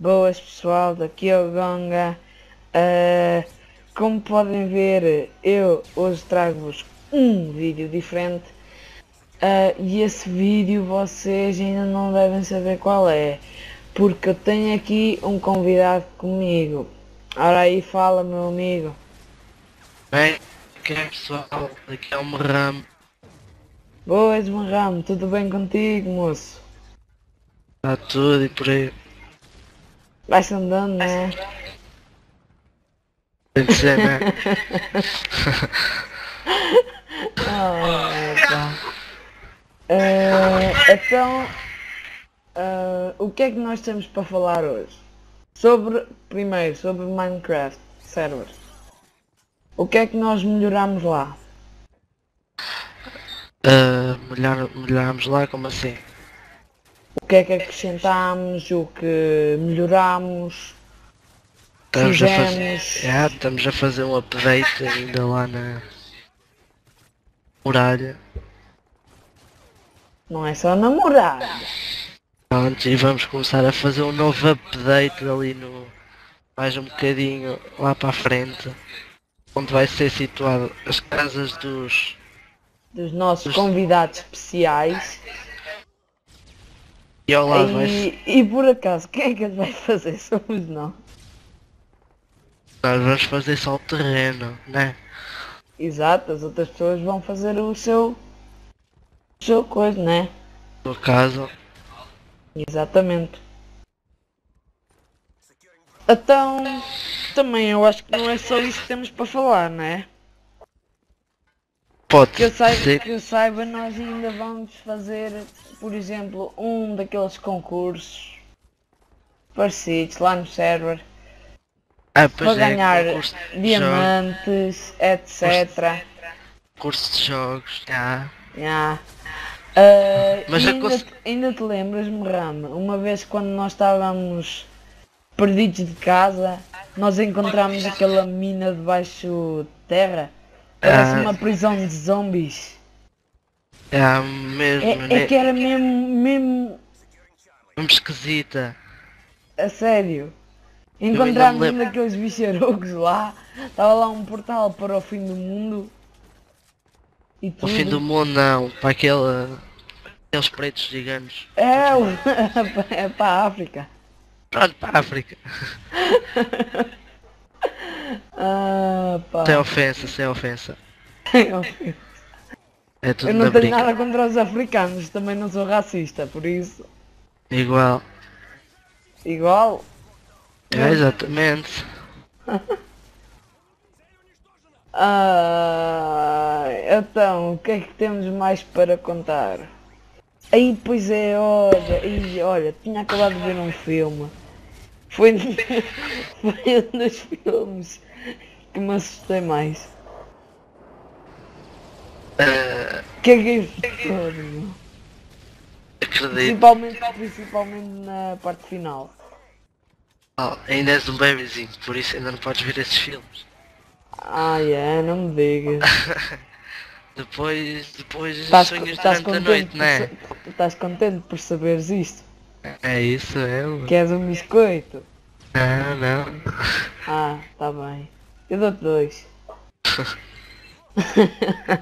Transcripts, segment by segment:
Boas pessoal, daqui é o Gonga. Ah, como podem ver, eu hoje trago-vos um vídeo diferente. Ah, e esse vídeo vocês ainda não devem saber qual é. Porque eu tenho aqui um convidado comigo. Ora aí fala meu amigo. Bem, que é pessoal, daqui é o Merram. Boas Marramo, tudo bem contigo moço? Está tudo e por aí. Vai-se andando, né? Tem que ser, né? Pá. Eh, então, eh, o que é que nós temos para falar hoje? Sobre, primeiro, sobre Minecraft servers. O que é que nós melhoramos lá? Uh, melhor, melhoramos lá, como assim? O que é que acrescentámos? O que melhoramos? Estamos a fazer. Fizemos. É, estamos a fazer um update ainda lá na muralha. Não é só namorar. Pronto, e vamos começar a fazer um novo update ali no. mais um bocadinho lá para a frente. Onde vai ser situado as casas dos. Dos nossos convidados especiais. E ser. E, e por acaso, quem é que vai fazer? Somos nós. Nós vamos fazer só o terreno, né? Exato, as outras pessoas vão fazer o seu. O seu coisa, né? No caso. Exatamente. Então, também eu acho que não é só isso que temos para falar, né? Pode Que eu saiba, ser. que eu saiba nós ainda vamos fazer, por exemplo, um daqueles concursos parecidos lá no server Ah, para é, ganhar diamantes, etc. curso de jogos, já. Yeah. Ah, Mas ainda, cons- ainda te lembras-me, Rama, uma vez quando nós estávamos perdidos de casa, nós encontramos aquela mina debaixo de terra? Parece Ah. uma prisão de zombies. É mesmo, É, né? é que era mesmo, mesmo Mesmo esquisita. a sério. Encontramos um daqueles bicharocos lá, estava lá um portal para o fim do mundo. E O tudo. fim do mundo não, para aquele, aqueles pretos gigantes. É, o- é para a África. Pronto, para a África. Ah, pá. Sem ofensa, sem ofensa. Eu É tudo não na tenho brinca. nada contra os africanos, também não sou racista, por isso. Igual. Igual. É, exatamente. Ah, então, o que é que temos mais para contar? Aí, pois é, olha, aí, olha, tinha acabado de ver um filme. Foi, foi um dos filmes que me assustei mais. Ah, Caguei todo, meu. acredito. Principalmente, principalmente na parte final. Oh, ainda és um babyzinho, por isso ainda não podes ver esses filmes. Ai, é, não me digas. Depois, depois Estás, sonhas durante a noite, né? sa- estás contente por saberes isto? É isso, é. mano. Queres um biscoito? Não, não. Ah, tá bem. Eu dou-te dois.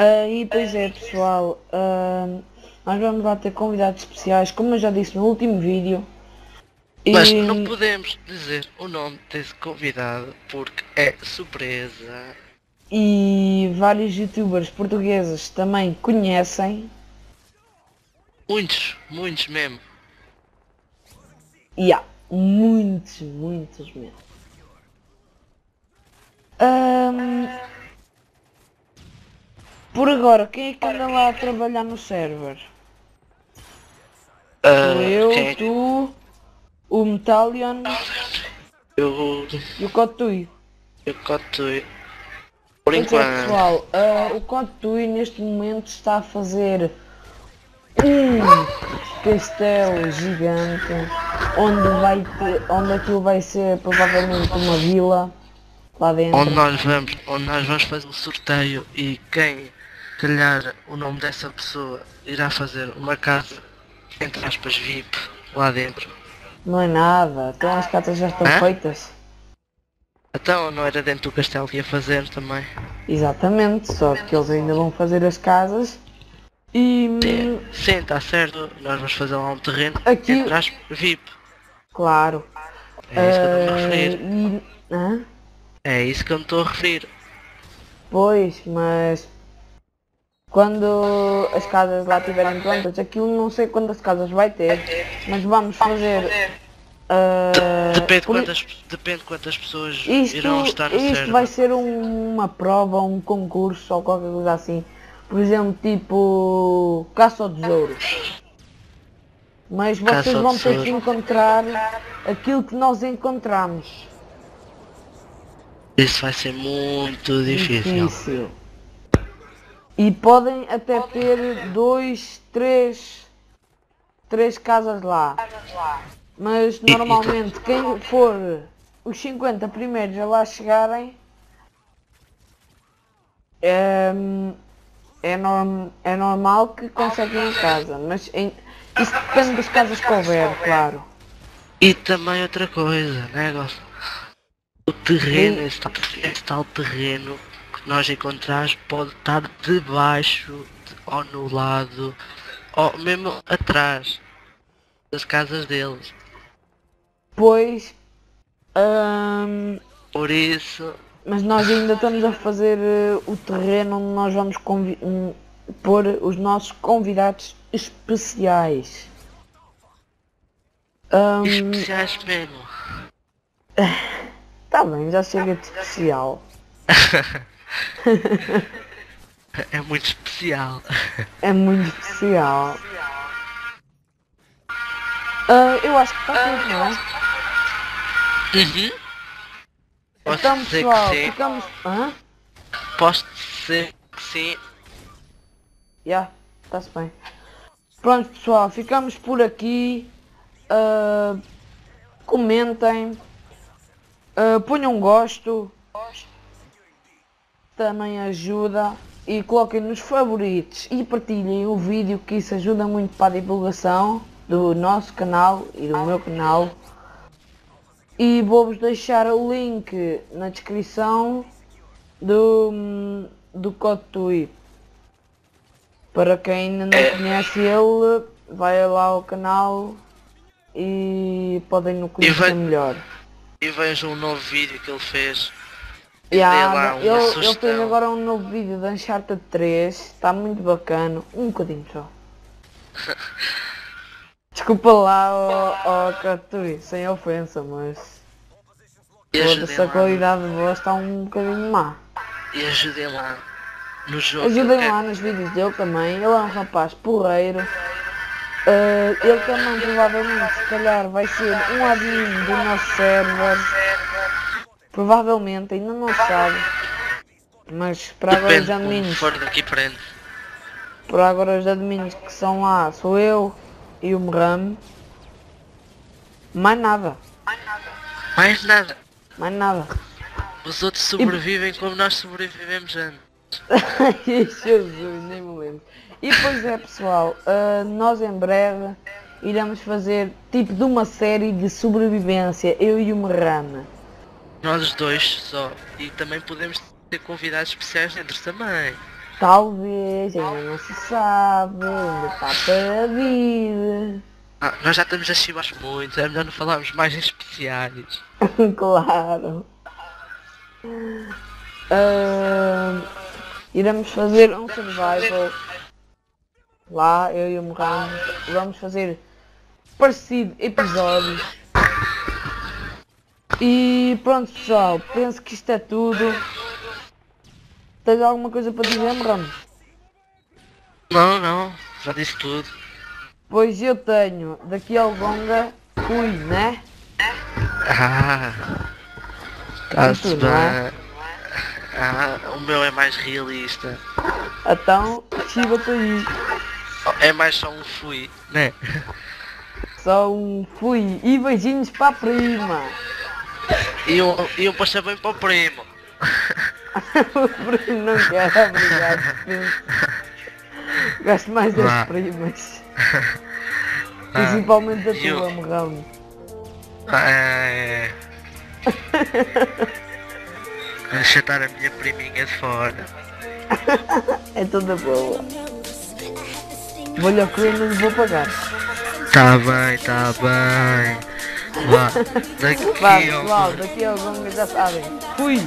Ah, e pois é pessoal, ah, nós vamos lá ter convidados especiais, como eu já disse no último vídeo. E, Mas não podemos dizer o nome desse convidado porque é surpresa. e vários youtubers portugueses também conhecem. Muitos, muitos mesmo. E há muitos, muitos mesmo. Ahm, por agora, quem é que anda lá a trabalhar no server? Sou eu, é tu, o Metallion Eu, e o Kotui. eu cotei. Por Pois é, enquanto. pessoal, ah, o Kotui neste momento está a fazer um castelo gigante onde vai ter, onde aquilo vai ser provavelmente uma vila lá dentro. Onde nós vamos, onde nós vamos fazer um sorteio e quem calhar o nome dessa pessoa irá fazer uma casa, entre aspas, VIP, lá dentro. Não é nada, então as cartas já estão Hã? feitas. Então não era dentro do castelo que ia fazer também. Exatamente, só que eles ainda vão fazer as casas. E Sim, está certo. Nós vamos fazer lá um terreno, Aqui- entre aspas, VIP. claro. É isso que eu estou a eh, referir. e- hã? É isso que eu me estou a referir. Pois, mas quando as casas lá estiverem prontas, aquilo não sei quantas casas vai ter, mas vamos fazer. ah, Depende por- quantas, depende quantas pessoas Isto, irão estar no isto server. vai ser um- uma prova, um concurso ou qualquer coisa assim. Por exemplo, tipo caça ao tesouro. Mas Caça vocês ao vão ter que encontrar aquilo que nós encontramos. Isso vai ser muito difícil. Difícil. E podem até ter dois, três, três casas lá. Mas normalmente quem for os 50 primeiros a lá chegarem é, é, norm, é normal que conseguem a casa. Mas em- isso depende das casas que houver, claro. E também outra coisa, né, Gosto? O terreno, esse tal, esse tal terreno que nós encontramos pode estar debaixo de- ou no lado ou mesmo atrás das casas deles. Pois, hum, Por isso, Mas nós ainda estamos a fazer eh, o terreno onde nós vamos pôr os nossos convidados especiais. Hum, especiais mesmo. tá bem, já chega de especial. É muito especial. É muito especial. Ah, eu acho que está tudo, não é? Uhum. Posso Então pessoal, ficamos. Hã? Posso dizer que sim. Já, está-se bem. Pronto pessoal, ficamos por aqui. Ah, comentem. Ah, ponham um gosto. Também ajuda. E coloquem nos favoritos e partilhem o vídeo que isso ajuda muito para a divulgação do nosso canal e do meu canal. E vou-vos deixar o link na descrição do, do Tweet. Para quem ainda não conhece ele, vai lá ao canal e podem no conhecer vai- melhor. E vejam um novo vídeo que ele fez. Yeah, lá ele, ele fez agora um novo vídeo de Uncharted 3, está muito bacana, um bocadinho só. Desculpa lá, ó, ó Catui, sem ofensa, mas toda lá, qualidade de voz está um bocadinho má. e ajudem lá no jogo. Ajudem É- lá nos vídeos dele também, ele é um rapaz porreiro. Eh, ele também provavelmente se calhar vai ser um admin do nosso server. Provavelmente, ainda não sabe. Mas para agora os admins, for daqui para por agora os admins que são lá sou eu e o Merram. Mais nada, Mais nada. mais nada. Os outros sobrevivem como nós sobrevivemos antes. Jesus, nem me lembro. E pois é pessoal, ah, nós em breve iremos fazer tipo de uma série de sobrevivência, eu e o Merrama. Nós dois só. E também podemos ter convidados especiais dentro também. Talvez, ainda não se sabe, ainda está para vir. Ah, nós já estamos a chibar muito, é melhor não falarmos mais em especiais. claro. Ah, iremos fazer um survival. Lá, eu e o Merrama, vamos fazer parecido episódios. E pronto pessoal, penso que isto é tudo. Tens alguma coisa para dizer, Merrama? Não, não, já disse tudo. Pois eu tenho, daqui ao longa, fui, né? Ah, não é? Ah, o meu é mais realista. Então, chiva-te aí. É mais só um fui, né? Só um fui. E beijinhos para a prima. E um, e um passa bem para o primo. O primo não quer, obrigado. Gosto mais das Vá. primas. Ah, Principalmente da eu- tua, Morrão. É. Deixa estar a minha priminha de fora. É toda boa. Vou-lhe ocorrer e não vou pagar. Tá bem, tá bem. Vá, daqui Vá, ao pessoal, daqui a algum já sabem. Fui!